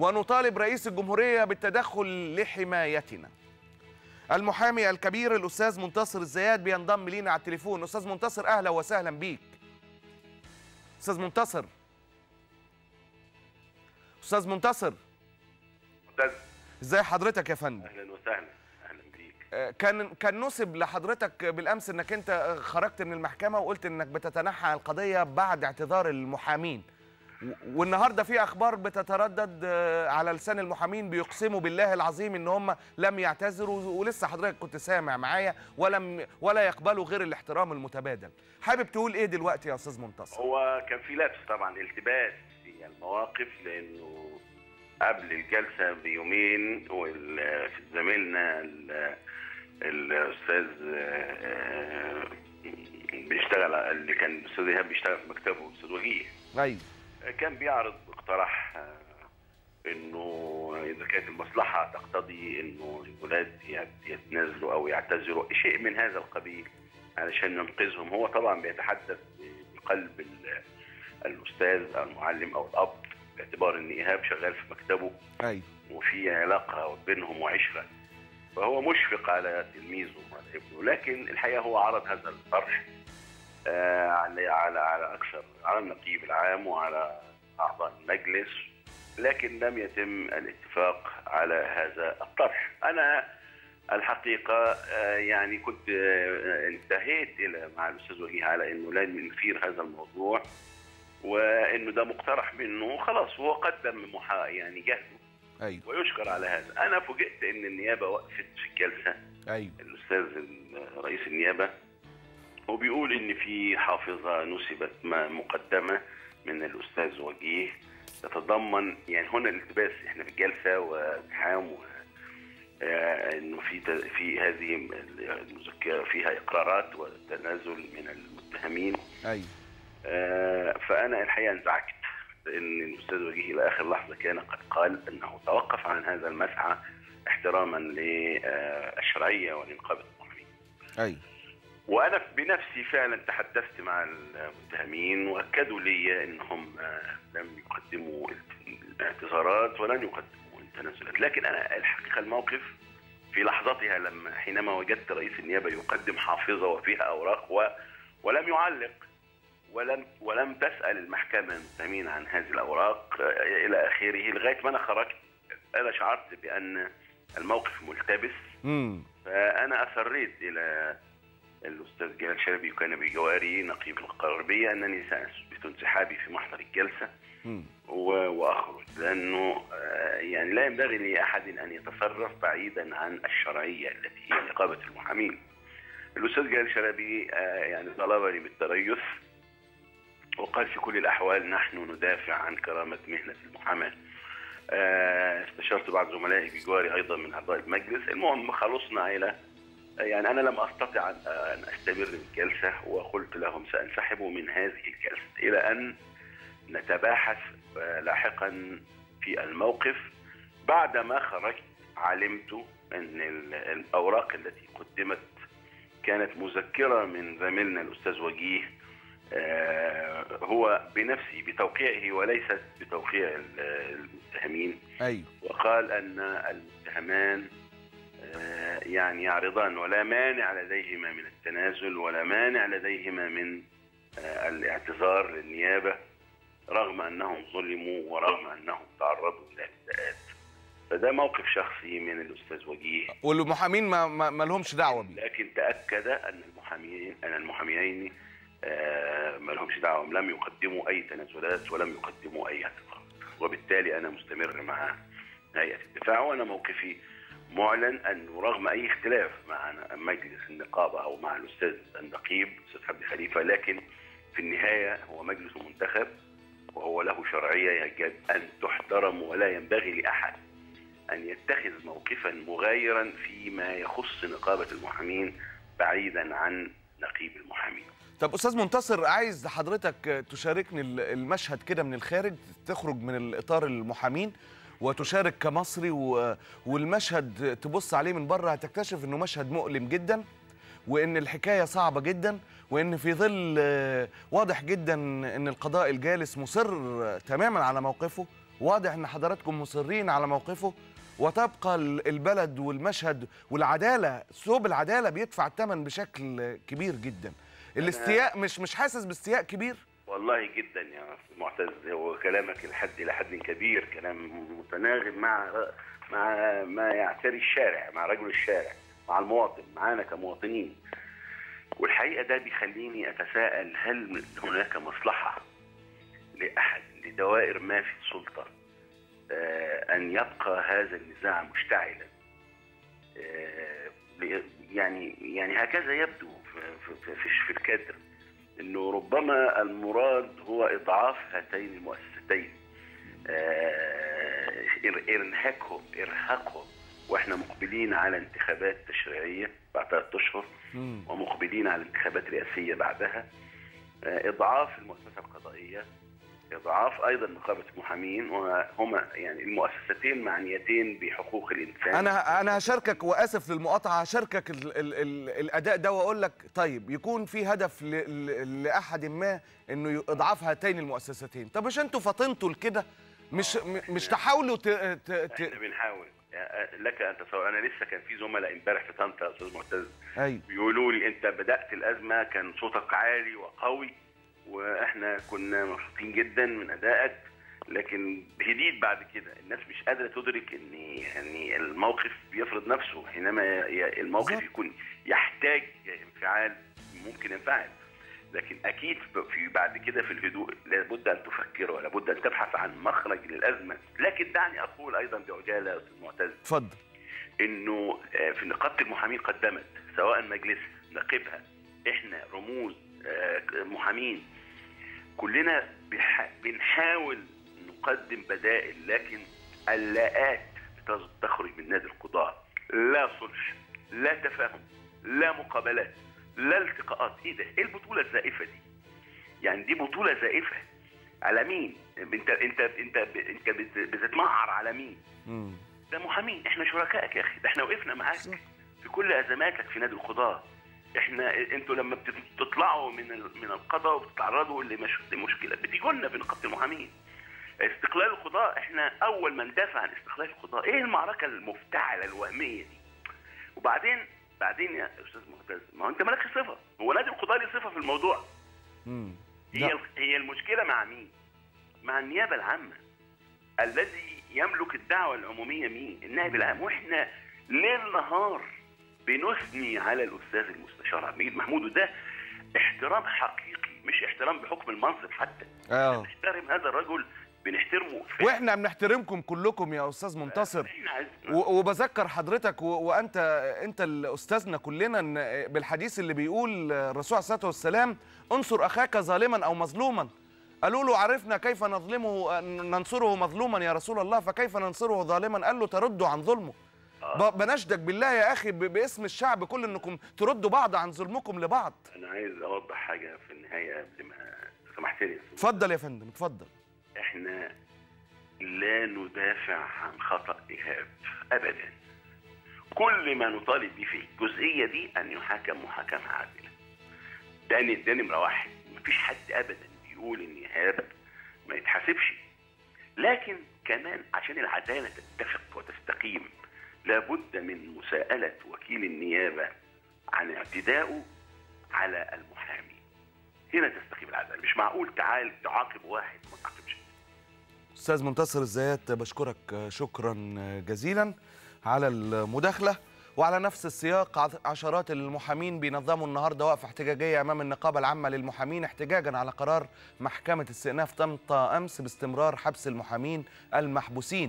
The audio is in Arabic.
ونطالب رئيس الجمهورية بالتدخل لحمايتنا. المحامي الكبير الأستاذ منتصر الزياد بينضم لينا على التليفون. أستاذ منتصر أهلا وسهلا بيك. أستاذ منتصر. أستاذ منتصر. إزاي حضرتك يا فندم؟ أهلا وسهلا. أهلا بيك. آه، كان كان نسب لحضرتك بالأمس إنك أنت خرجت من المحكمة وقلت إنك بتتنحى القضية بعد اعتذار المحامين. والنهارده في أخبار بتتردد آه، على لسان المحامين بيقسموا بالله العظيم إن هم لم يعتذروا ولسه حضرتك كنت سامع معايا ولم ولا يقبلوا غير الاحترام المتبادل. حابب تقول إيه دلوقتي يا أستاذ منتصر هو كان في لبس طبعا التباس في المواقف لأنه قبل الجلسة بيومين زميلنا ال- الأستاذ آه، بيشتغل اللي كان الأستاذ إيهاب بيشتغل في مكتبه الاستاذ وجيه أيوه. كان بيعرض اقتراح آه، إنه إذا كانت المصلحة تقتضي إنه الولاد يت- يتنازلوا أو يعتذروا شيء من هذا القبيل علشان ننقذهم. هو طبعا بيتحدث بقلب ال- الأستاذ أو المعلم أو الأب باعتبار إن إيهاب شغال في مكتبه أيوه وفي علاقة بينهم وعشرة فهو مشفق على تلميذه وعلى ابنه لكن الحقيقة هو عرض هذا الطرح على على على أكثر على النقيب العام وعلى أعضاء المجلس لكن لم يتم الاتفاق على هذا الطرح. أنا الحقيقة آه، يعني كنت آه، انتهيت إلى مع الأستاذ وجيه على انه لازم نثير هذا الموضوع وإنه ده مقترح منه خلاص هو قدم محا يعني جهده أيوه. ويشكر على هذا. أنا فوجئت إن النيابة وقفت في الجلسة. أيوه. الأستاذ رئيس النيابة. وبيقول إن في حافظة نسبت ما مقدمة من الأستاذ وجيه. تتضمن يعني هنا الالتباس إحنا في الجلسه وازدحام و آه، إنه في في هذه المذكرة فيها إقرارات وتنازل من المتهمين. أيوه آه، فأنا الحقيقة انزعجت لأن الأستاذ وجيه إلى آخر لحظة كان قد قال أنه توقف عن هذا المسعى احتراما للشرعية ولنقابه المحامين. أيوه وأنا بنفسي فعلا تحدثت مع المتهمين وأكدوا لي إنهم آه، لم يقدموا الاعتذارات ولن يقدموا التنازلات، لكن أنا الحقيقة الموقف في لحظتها لما حينما وجدت رئيس النيابة يقدم حافظة وفيها أوراق و ولم يعلق ولم ولم تسأل المحكمة المتهمين عن هذه الأوراق آه، إلى آخره لغاية ما أنا خرجت. أنا شعرت بأن الموقف ملتبس. فأنا اصريت إلى الأستاذ جلال شلبي وكان بجواري نقيب الغربيه أنني سأثبت انسحابي في محضر الجلسة امم و- وأخرج لأنه آه، يعني لا ينبغي لأحد أن يتصرف بعيدا عن الشرعية التي هي نقابة المحامين. الأستاذ جلال شلبي آه، يعني طلبني بالتريث وقال في كل الأحوال نحن ندافع عن كرامة مهنة المحاماة. آه، استشرت بعض زملائي بجواري أيضا من أعضاء المجلس، المهم خلصنا إلى يعني أنا لم أستطع ان أن أستمر بالجلسه وقلت لهم سأنسحب من هذه الجلسة إلى أن نتباحث آه، لاحقا في الموقف. بعدما خرجت علمت أن ال- الأوراق التي قدمت كانت مذكرة من زميلنا الأستاذ وجيه آه، هو بنفسه بتوقيعه وليست بتوقيع ال- المتهمين أيوه وقال أن المتهمان آه، يعني يعرضان ولا مانع لديهما من التنازل ولا مانع لديهما من آه، الاعتذار للنيابة رغم أنهم ظلموا ورغم أنهم تعرضوا إلى اعتداءات. فده موقف شخصي من الأستاذ وجيه. والمحامين ما ما, ما لهمش بيه. لكن تأكد أن المحامين أن المحاميين آه، ما لهمش دعوة لم يقدموا أي تنازلات ولم يقدموا أي اعتذارات وبالتالي أنا مستمر مع هيئه الدفاع وأنا موقفي معلن انه رغم أي اختلاف مع مجلس النقابة أو مع الأستاذ النقيب الأستاذ حمدي خليفة لكن في النهاية هو مجلس منتخب وهو له شرعية يجب أن تحترم ولا ينبغي لأحد أن يتخذ موقفا مغايرا فيما يخص نقابة المحامين بعيدا عن نقيب المحامين. طب أستاذ منتصر عايز حضرتك تشاركني ال- المشهد كده من الخارج تخرج من الإطار المحامين وتشارك كمصري و... والمشهد تبص عليه من بره هتكتشف إنه مشهد مؤلم جدا وإن الحكاية صعبة جدا وإن في ظل واضح جدا إن القضاء الجالس مصر تماما على موقفه واضح إن حضراتكم مصرين على موقفه وتبقى ال- البلد والمشهد والعدالة ثوب العدالة بيدفع الثمن بشكل كبير جدا. الاستياء مش مش حاسس باستياء كبير؟ والله جدا يا معتز هو كلامك لحد إلى حد كبير كلام متناغم مع مع ما يعتري الشارع مع رجل الشارع مع المواطن معانا كمواطنين. والحقيقة ده بيخليني أتساءل هل هناك مصلحة لأحد لدوائر ما في السلطة آه، أن يبقى هذا النزاع مشتعلا؟ آه، يعني يعني هكذا يبدو في في في, في الكادر. إنه ربما المراد هو إضعاف هاتين المؤسستين. آه، ارهاقهم إرهاقهم. وإحنا مقبلين على انتخابات تشريعية بعد ثلاث أشهر. ومقبلين على انتخابات رئاسيه بعدها. آه، إضعاف المؤسسة القضائية إضعاف أيضا نقابه المحامين وهما يعني المؤسستين معنيتين بحقوق الإنسان. أنا أنا هشاركك وأسف للمقاطعة هشاركك ال ال ال الأداء ده وأقول لك طيب يكون في هدف لأحد ما إنه إضعاف هاتين المؤسستين. طب مش أنتوا فطنتوا لكده مش م- مش تحاولوا ت ت ت إحنا بنحاول. آه، لك أن تتصور أنا لسه كان في زملاء إمبارح في طنطا يا أستاذ معتز أيوه بيقولوا لي أنت بدأت الأزمة كان صوتك عالي وقوي وإحنا كنا مبسوطين جدا من أدائك لكن هديت بعد كده. الناس مش قادرة تدرك إن يعني الموقف بيفرض نفسه حينما الموقف. يكون يحتاج انفعال ممكن ينفعل لكن أكيد في بعد كده في الهدوء لابد أن تفكر ولابد أن تبحث عن مخرج للأزمة. لكن دعني أقول أيضا بعجالة أستاذ معتز. اتفضل. إنه آه، في نقابة المحامين قدمت سواء مجلسها نقيبها إحنا رموز آه، محامين كلنا بح- بنحاول نقدم بدائل لكن اللاءات تخرج من نادي القضاء. لا صلح لا تفاهم لا مقابلات لا التقاءات. إيه ده؟ إيه البطولة الزائفة دي؟ يعني دي بطولة زائفة. على مين؟ أنت أنت أنت أنت بت- بتتمعر على مين. ده محامين. إحنا شركائك يا أخي. ده إحنا وقفنا معاك. في كل أزماتك في نادي القضاء. إحنا أنتوا لما بت- بتطلعوا من من القضاء وبتتعرضوا لمش... لمشكلة بتيجوا لنا بنقابه المحامين. استقلال القضاء إحنا أول من دافع عن استقلال القضاء. إيه المعركة المفتعلة الوهمية دي؟ وبعدين بعدين يا أستاذ معتز ما هو أنت مالكش صفة. هو نادي القضاء ليه صفة في الموضوع. هي هي المشكلة مع مين؟ مع النيابة العامة. الذي يملك الدعوة العمومية مين؟ النائب العام. وإحنا ليل نهار بنثني على الأستاذ المستشار عبد المجيد محمود وده احترام حقيقي مش احترام بحكم المنصب حتى. آه. نحترم هذا الرجل بنحترمه. وإحنا بنحترمكم كلكم يا أستاذ منتصر. وبذكر حضرتك وأنت أنت الأستاذنا كلنا بالحديث اللي بيقول الرسول عليه الصلاة والسلام انصر أخاك ظالما أو مظلوما. قالوا له عرفنا كيف نظلمه ننصره مظلوما يا رسول الله فكيف ننصره ظالما؟ قال له تردوا عن ظلمه. بنشدك بالله يا أخي باسم الشعب كل إنكم تردوا بعض عن ظلمكم لبعض. أنا عايز أوضح حاجة في النهاية قبل ما سمحت لي. اتفضل يا فندم اتفضل. إحنا لا ندافع عن خطأ إيهاب أبدا. كل ما نطالب به في الجزئية دي أن يحاكم محاكمة عادلة. ده ده نمرة واحد مفيش حد أبدا بيقول إن إيهاب ما يتحاسبش. لكن كمان عشان العدالة تتفق وتستقيم لابد من مساءلة وكيل النيابة عن اعتدائه على المحامي. هنا تستقيم العدالة. مش معقول تعال تعاقب واحد وما تعاقبش. أستاذ منتصر الزيات بشكرك شكرا جزيلا على المداخلة وعلى نفس السياق. عشرات المحامين بينظموا النهارده وقفه احتجاجية أمام النقابة العامة للمحامين احتجاجا على قرار محكمة استئناف طنطا أمس باستمرار حبس المحامين المحبوسين.